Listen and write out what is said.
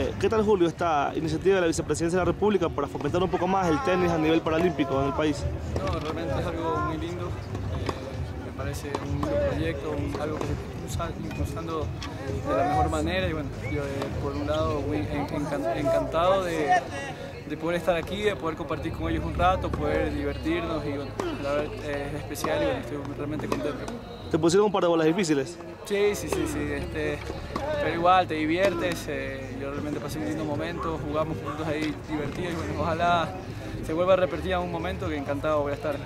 Eh, ¿Qué tal, Julio, esta iniciativa de la Vicepresidencia de la República para fomentar un poco más el tenis a nivel paralímpico en el país? No, realmente es algo muy lindo. Eh, me parece un lindo proyecto, algo que se está impulsando de la mejor manera. Y bueno, yo eh, por un lado muy en- encan- encantado de, de poder estar aquí, de poder compartir con ellos un rato, poder divertirnos y bueno, la verdad eh, es especial y bueno, estoy realmente contento. ¿Te pusieron un par de bolas difíciles? Sí, sí, sí, sí. Este, pero igual te diviertes. eh, yo realmente pasé un lindo momento, jugamos juntos ahí divertidos y bueno, ojalá se vuelva a repetir en un momento que encantado voy a estar.